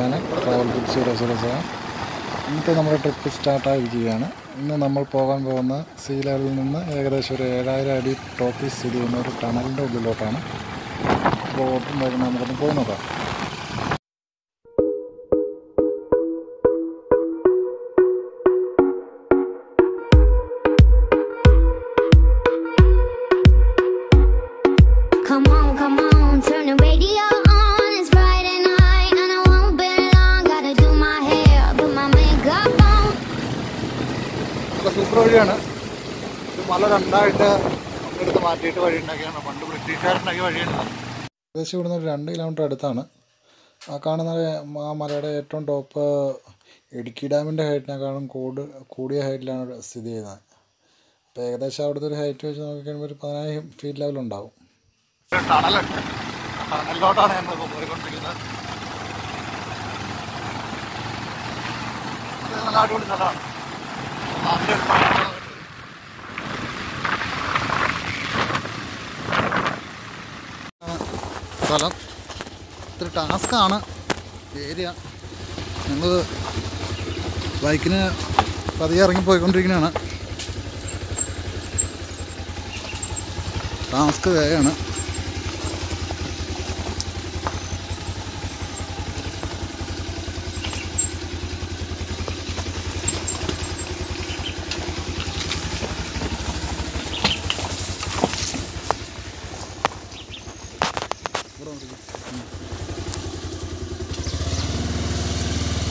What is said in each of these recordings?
Channel travel book zero zero seven ഇന്നത്തെ നമ്മുടെ trip സ്റ്റാർട്ടായിരിക്കുകയാണ് ഇന്ന് നമ്മൾ പോകാൻ പോകുന്ന സീ ലെവലിൽ നിന്ന് ഏകദേശം ഒരു ഏഴായിരം അടി ടോപ്പിൽ സ്ഥിതി ചെയ്യുന്ന ഒരു ടണലിന്റെ ഉള്ളിലോട്ടാണ്. അപ്പോൾ ഓട്ടം വേഗം നമുക്കൊന്ന് പോയി വഴിയാണ് ഇത് മല രണ്ടായിട്ട് എടുത്ത് മാറ്റിയിട്ട് വഴി ഉണ്ടാക്കിയാണ് പണ്ട് ബ്രിട്ടീഷുകാരുണ്ടാക്കിയ വഴിയാണ് ഏകദേശം ഇവിടുന്ന് ഒരു രണ്ട് കിലോമീറ്റർ അടുത്താണ്. ആ കാണുന്ന ആ മലയുടെ ഏറ്റവും ടോപ്പ് ഇടുക്കി ഡാമിന്റെ ഹൈറ്റിനേക്കാളും കൂട് കൂടിയ ഹൈറ്റിലാണ് സ്ഥിതി ചെയ്യുന്നത്. അപ്പോൾ ഏകദേശം അവിടുത്തെ ഒരു ഹൈറ്റ് വെച്ച് നോക്കിക്കഴിയുമ്പോൾ ഒരു പതിനായിരം ഫീറ്റ് ലെവൽ ഉണ്ടാവും. ടണലുണ്ട്. ടണലിലോട്ടാണ് ഞങ്ങൾ പോയിക്കൊണ്ടിരിക്കുന്നത്. നല്ല അടിപൊളി സ്ഥലമാണ് നാട്ടിലെ ഒരു സ്ഥലമാണ്. സ്ഥലം. ഇത്തിരി ടാസ്ക്കാണ് ഏരിയ ഞങ്ങൾ ബൈക്കിന് പതിയെ ഇറങ്ങി പോയിക്കൊണ്ടിരിക്കുന്നതാണ് ടാസ്ക് വേഗമാണ്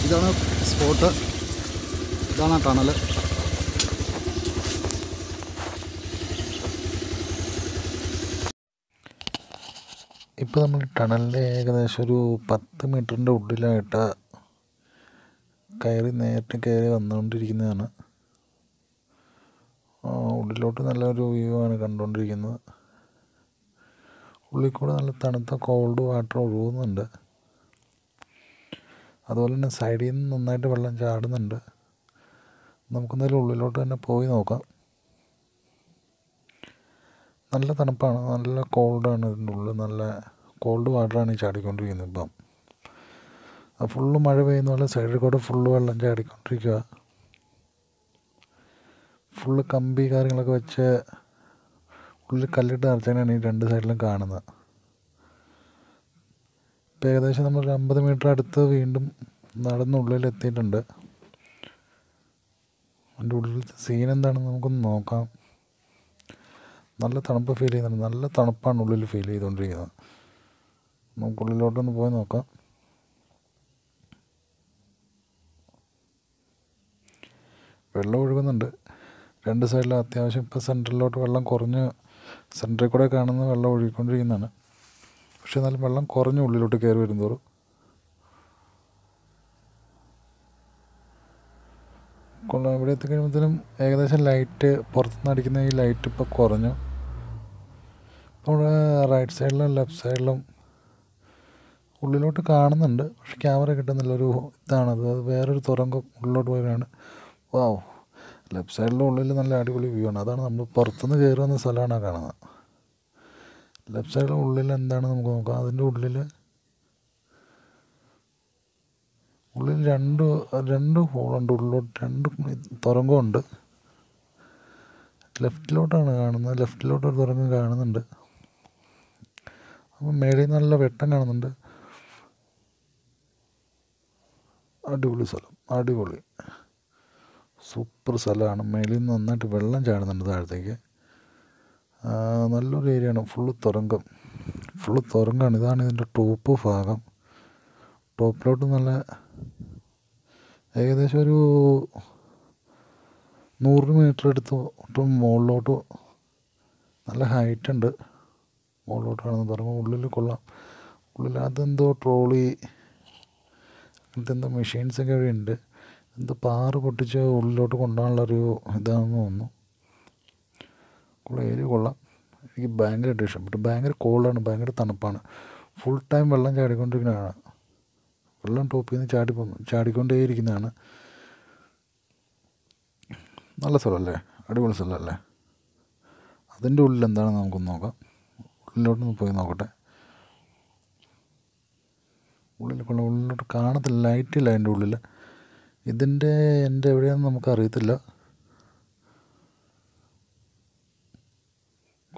ഇതാണ് സ്പോട്ട്. ഇതാണ് ടണൽ ഇപ്പോൾ നമ്മൾ ടണലിന്റെ ഏകദേശം ഒരു പത്ത് മീറ്ററിന്റെ ഉള്ളിലായിട്ട് കയറി നേരിട്ട് കയറി വന്നുകൊണ്ടിരിക്കുന്നതാണ് ആ, ഉള്ളിലോട്ട് നല്ലൊരു വ്യൂ ആണ് കണ്ടുകൊണ്ടിരിക്കുന്നത് ഉള്ളിൽ കൂടെ നല്ല തണുത്ത കോൾഡ് വാട്ടർ ഒഴുകുന്നുണ്ട്. അതുപോലെ തന്നെ സൈഡിൽ നിന്ന് നന്നായിട്ട് വെള്ളം ചാടുന്നുണ്ട്. നമുക്കെന്തായാലും ഉള്ളിലോട്ട് തന്നെ പോയി നോക്കാം. നല്ല തണുപ്പാണ്. നല്ല കോൾഡാണ് ഇതിന്റെ ഉള്ളിൽ. നല്ല കോൾഡ് വാട്ടറാണ് ഈ ചാടിക്കൊണ്ടിരിക്കുന്നത് ഇപ്പം. ഫുള്ള് മഴ പെയ്യുന്ന പോലെ സൈഡിൽ കൂടെ ഫുള്ള് വെള്ളം ചാടിക്കൊണ്ടിരിക്കുക ഫുള്ള് കമ്പി കാര്യങ്ങളൊക്കെ വെച്ച് ഉള്ളിൽ കല്ലിട്ട് നിറച്ചാണ് ഈ രണ്ട് സൈഡിലും കാണുന്നത്. ഇപ്പം ഏകദേശം നമ്മൾ ഒരു അമ്പത് മീറ്റർ അടുത്ത് വീണ്ടും നടന്ന് ഉള്ളിൽ എത്തിയിട്ടുണ്ട്. അതിന്റെ ഉള്ളിലത്തെ സീൻ എന്താണെന്ന് നമുക്കൊന്ന് നോക്കാം. നല്ല തണുപ്പ് ഫീൽ ചെയ്യുന്നുണ്ട്. നല്ല തണുപ്പാണ് ഉള്ളിൽ ഫീൽ ചെയ്തുകൊണ്ടിരിക്കുന്നത്. നമുക്കുള്ളിലോട്ടൊന്ന് പോയി നോക്കാം. വെള്ളം ഒഴുകുന്നുണ്ട്. രണ്ട് സൈഡിലും അത്യാവശ്യം ഇപ്പോൾ സെന്ററിലോട്ട് വെള്ളം കുറഞ്ഞ് സെന്ററിൽ കൂടെ കാണുന്ന വെള്ളം ഒഴുകിക്കൊണ്ടിരിക്കുന്നതാണ്. പക്ഷെ എന്നാലും വെള്ളം കുറഞ്ഞ ഉള്ളിലോട്ട് കയറി വരുന്നതോറും. കൊള്ളാം. ഇവിടെ എത്തിക്കഴിയുമ്പോഴത്തേനും ഏകദേശം ലൈറ്റ് പുറത്തുനിന്ന് അടിക്കുന്ന ഈ ലൈറ്റ് ഇപ്പോൾ കുറഞ്ഞു. അപ്പോൾ റൈറ്റ് സൈഡിലും ലെഫ്റ്റ് സൈഡിലും ഉള്ളിലോട്ട് കാണുന്നുണ്ട്. പക്ഷെ ക്യാമറ കിട്ടുന്നില്ല. ഒരു ഇതാണത് അത് വേറൊരു തുറങ്കം ഉള്ളിലോട്ട് പോയാണ് വാവ് ലെഫ്റ്റ് സൈഡിലും ഉള്ളിൽ നല്ല അടിപൊളി വ്യൂ ആണ്. അതാണ് നമ്മൾ പുറത്തുനിന്ന് കയറുന്ന സ്ഥലമാണ് കാണുന്നത്. ലെഫ്റ്റ് സൈഡിലെ ഉള്ളിൽ എന്താണ് നമുക്ക് നോക്കാം? അതിന്റെ ഉള്ളിൽ ഉള്ളിൽ രണ്ട് രണ്ട് ഹോളുണ്ട്. ഉള്ളിലോട്ട് രണ്ട് തുരങ്കമുണ്ട്. ലെഫ്റ്റിലോട്ടാണ് കാണുന്നത്. ലെഫ്റ്റിലോട്ട് ഒരു തുരങ്കം കാണുന്നുണ്ട്. അപ്പം മേളിൽ നല്ല വെട്ടം കാണുന്നുണ്ട്. അടിപൊളി സ്ഥലം. അടിപൊളി. സൂപ്പർ സ്ഥലമാണ്. മേളിൽ നിന്ന് നന്നായിട്ട് വെള്ളം ചാടുന്നുണ്ട് താഴത്തേക്ക്. നല്ലൊരു ഏരിയയാണ്. ഫുള്ള് തുറങ്കം ഫുള്ള് തുറങ്കാണ് ഇതാണ് ഇതിന്റെ ടോപ്പ് ഭാഗം. ടോപ്പിലോട്ട് നല്ല ഏകദേശം ഒരു നൂറ് മീറ്റർ എടുത്തോട്ട് മുകളിലോട്ട് നല്ല ഹൈറ്റ് ഉണ്ട്. മുകളിലോട്ട് കാണുന്ന തുറങ്ങും ഉള്ളിൽ കൊള്ളാം. ഉള്ളിൽ അതെന്തോ ട്രോളി അങ്ങനത്തെ എന്തോ മെഷീൻസൊക്കെ ഉണ്ട്. എന്തോ പാറ പൊട്ടിച്ച് ഉള്ളിലോട്ട് കൊണ്ടുപോകാനുള്ളൊരു ഇതാണെന്ന് തോന്നുന്നു. ഉള്ള ഏരിയ കൊള്ളാം. എനിക്ക് ഭയങ്കരമായിട്ട് ഇഷ്ടപ്പെട്ടു ഭയങ്കര കോൾഡാണ് ഭയങ്കര തണുപ്പാണ്. ഫുൾ ടൈം വെള്ളം ചാടിക്കൊണ്ടിരിക്കുന്നതാണ്. വെള്ളം ടോപ്പിൽ നിന്ന് ചാടി ചാടിക്കൊണ്ടേ ചാടിക്കൊണ്ടേയിരിക്കുന്നതാണ്. നല്ല സ്ഥലമല്ലേ? അടിപൊളി സ്ഥലമല്ലേ? അതിന്റെ ഉള്ളിൽ എന്താണെന്ന് നമുക്കൊന്ന് നോക്കാം. ഉള്ളിലോട്ടൊന്ന് പോയി നോക്കട്ടെ. ഉള്ളിൽ കൊള്ളാം. ഉള്ളിലോട്ട് കാണത്തില്ല ലൈറ്റില്ല അതിന്റെ ഉള്ളിൽ. ഇതിന്റെ എന്റെ എവിടെയാണെന്ന് നമുക്കറിയത്തില്ല.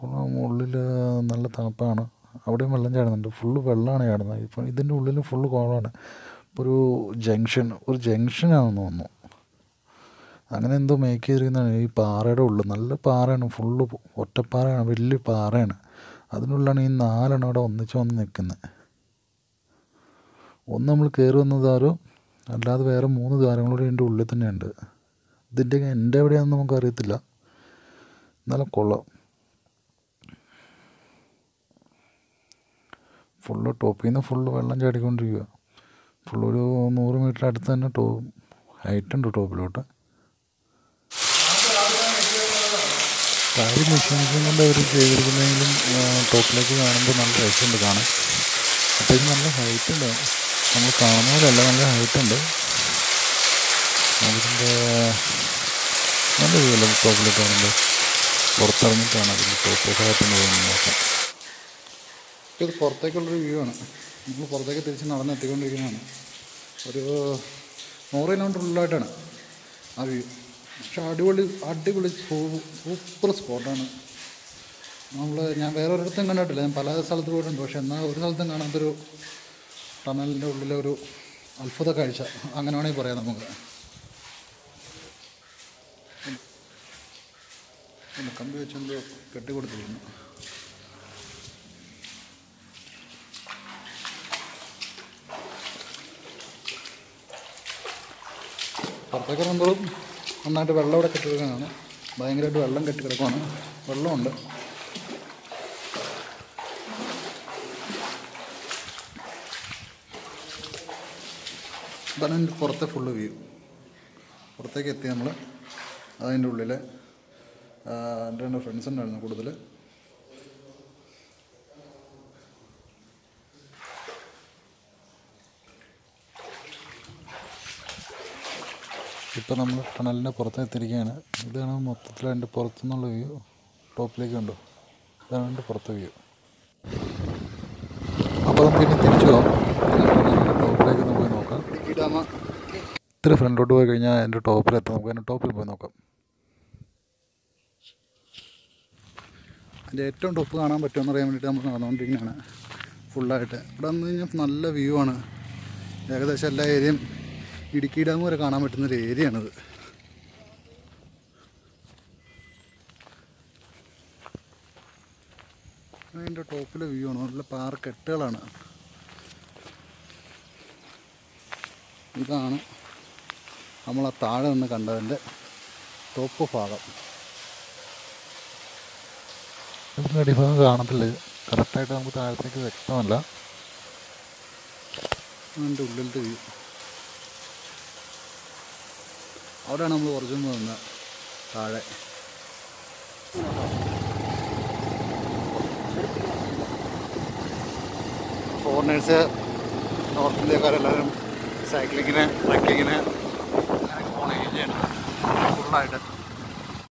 കൊള്ളാം ഉള്ളിൽ നല്ല തണുപ്പാണ്. അവിടെയും വെള്ളം ചാടുന്നുണ്ട്. ഫുള്ള് വെള്ളമാണ് ചാടുന്നത്. ഇപ്പം ഇതിന്റെ ഉള്ളിൽ ഫുള്ള് കുളമാണ്. ഇപ്പോൾ ഒരു ജംഗ്ഷൻ ഒരു ജംഗ്ഷനാണെന്ന് തോന്നുന്നു. അങ്ങനെ എന്തോ മേക്ക് ചെയ്തിരിക്കുന്നതാണ്. ഈ പാറയുടെ ഉള്ളിൽ നല്ല പാറയാണ്. ഫുള്ള് ഒറ്റപ്പാറയാണ്. വലിയ പാറയാണ്. അതിനുള്ളിലാണ് ഈ നാലെണ്ണം അവിടെ ഒന്നിച്ച് വന്ന് നിൽക്കുന്നത് ഒന്ന് നമ്മൾ കയറി വന്ന ദ്വാരം അല്ലാതെ വേറെ മൂന്ന് ദ്വാരങ്ങളൂടെ ഇതിന്റെ ഉള്ളിൽ തന്നെയുണ്ട്. ഇതിന്റെ എന്റെ എവിടെയാണെന്ന് നമുക്കറിയത്തില്ല. എന്നാലും കൊള്ളാം ഫുള്ള് ടോപ്പിൽ നിന്ന് ഫുള്ള് വെള്ളം ചാടിക്കൊണ്ടിരിക്കുക ഒരു നൂറ് മീറ്റർ അടുത്ത് തന്നെ ടോ ഹൈറ്റ് ഉണ്ട് ടോപ്പിലോട്ട്. കാര്യം മെഷീൻസും കൊണ്ട് അവർ ചെയ്തിരിക്കുന്നതെങ്കിലും ടോപ്പിലേക്ക് കാണുമ്പോൾ നല്ല രസമുണ്ട് കാണാൻ. അത്യാവശ്യം നല്ല ഹൈറ്റ് ഉണ്ട്. നമ്മൾ കാണുന്ന പോലെയല്ല നല്ല ഹൈറ്റ് ഉണ്ട്. അതിന്റെ നല്ല രീതിയിലുള്ള ടോപ്പിലേക്ക് കാണുമ്പോൾ പുറത്തിറങ്ങിയിട്ടാണ് അതിന്റെ ടോപ്പ് ഹൈറ്റ് പോകുന്നത് നോക്കാം ഇത് പുറത്തേക്കുള്ളൊരു വ്യൂ ആണ്. നമ്മൾ പുറത്തേക്ക് തിരിച്ച് നടന്ന് എത്തിക്കൊണ്ടിരിക്കുന്നതാണ്. ഒരു നൂറ് കിലോമീറ്റർ ഉള്ളിലായിട്ടാണ് ആ വ്യൂ പക്ഷെ അടിപൊളി അടിപൊളി സൂപ്പർ സ്പോട്ടാണ് നമ്മൾ ഞാൻ വേറെ ഒരിടത്തും കണ്ടിട്ടില്ല. ഞാൻ പല സ്ഥലത്ത് പോയിട്ടുണ്ട്. പക്ഷെ എന്നാൽ ഒരു സ്ഥലത്തും കാണാത്തൊരു ടണലിന്റെ ഉള്ളിലെ ഒരു അത്ഭുത കാഴ്ച. അങ്ങനെ വേണമെങ്കിൽ പറയാം നമുക്ക്. കമ്പി വെച്ചെന്തോ കെട്ടിക്കൊടുത്തിരിക്കുന്നു. പുറത്തേക്ക് ഇറങ്ങുമ്പോഴും നന്നായിട്ട് വെള്ളം ഇവിടെ കെട്ടിക്കിടക്കുകയാണ് ഭയങ്കരമായിട്ട് വെള്ളം കെട്ടിക്കിടക്കുവാണ്. വെള്ളമുണ്ട്. ഇതാണ് എന്റെ പുറത്തെ ഫുള്ള് വ്യൂ പുറത്തേക്ക് എത്തി നമ്മൾ അതിന്റെ ഉള്ളിൽ എന്റെ രണ്ട് ഫ്രണ്ട്സ് ഉണ്ടായിരുന്നു കൂടുതൽ ഇപ്പോൾ നമ്മൾ ടണലിന്റെ പുറത്ത് എത്തിയിരിക്കുകയാണ്. ഇതാണ് മൊത്തത്തിൽ അതിന്റെ പുറത്തുനിന്നുള്ള വ്യൂ. ടോപ്പിലേക്ക് കണ്ടോ? ഇതാണ് അതിന്റെ പുറത്തെ വ്യൂ. അപ്പോൾ നമുക്ക് ഇനി തിരിച്ചു പോകാം. ടോപ്പിലേക്ക് ഒന്ന് പോയി നോക്കാം. ഇത്തിരി ഫ്രണ്ടോട്ട് പോയി കഴിഞ്ഞാൽ അതിന്റെ ടോപ്പിലെത്താം. നമുക്ക് അതിന്റെ ടോപ്പിൽ പോയി നോക്കാം. അതിന്റെ ഏറ്റവും ടോപ്പ് കാണാൻ പറ്റുമെന്ന് അറിയാൻ വേണ്ടിയിട്ട് നമ്മൾ നടന്നുകൊണ്ടിരിക്കുന്നതാണ്. ഫുള്ളായിട്ട്. ഇവിടെ വന്നു കഴിഞ്ഞാൽ നല്ല വ്യൂ ആണ്. ഏകദേശം എല്ലാ ഏരിയയും ഇടുക്കി ഡാം വരെ കാണാൻ പറ്റുന്നൊരു ഏരിയയാണിത്. അതിന്റെ ടോപ്പിലെ വ്യൂ ആണ്. നല്ല പാറക്കെട്ടുകളാണ്. ഇതാണ് നമ്മൾ ആ താഴെ നിന്ന് കണ്ടതിന്റെ ടോപ്പ് ഭാഗം. അടിഭാഗം കാണത്തില്ല. കറക്റ്റായിട്ട് നമുക്ക് താഴത്തേക്ക് വ്യക്തമല്ല. അതിന്റെ ഉള്ളിലത്തെ വ്യൂ. അവിടെയാണ് നമ്മൾ ഒറിജിനൽ നിന്ന് താഴെ. ഫോറിനേഴ്സ് നോർത്ത് ഇന്ത്യക്കാരെല്ലാവരും സൈക്ലിങ്ങിന് ട്രക്കിങ്ങിന് അങ്ങനെ പോകുന്ന ഏരിയയാണ് ഫുള്ളായിട്ട്